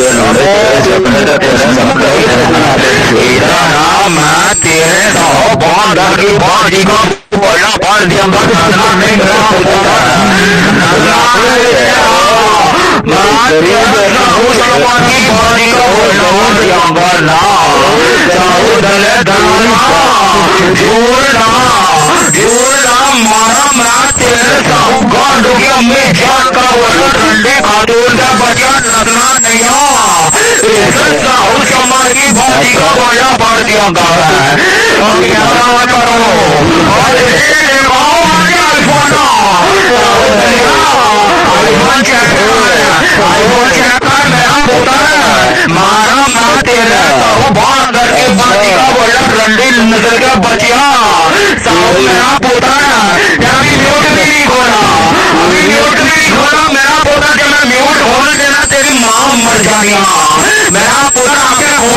तेरा नाम है तेरे सौ बाँध की बाजी को बोला पर दिया मारा मैं तेरे साहू गांड गया मैं जाकर वाला ठंडे खातून का बचा लगना नहीं की भाजी का बोला पड़ दिया गा अब क्या करो। आईफोन चेक आईफोन चेक कर मेरा है। मैं तेरे साहू बाँध करके भाजी का बचिया। साहू मेरा मैं आप पुनर आगे हो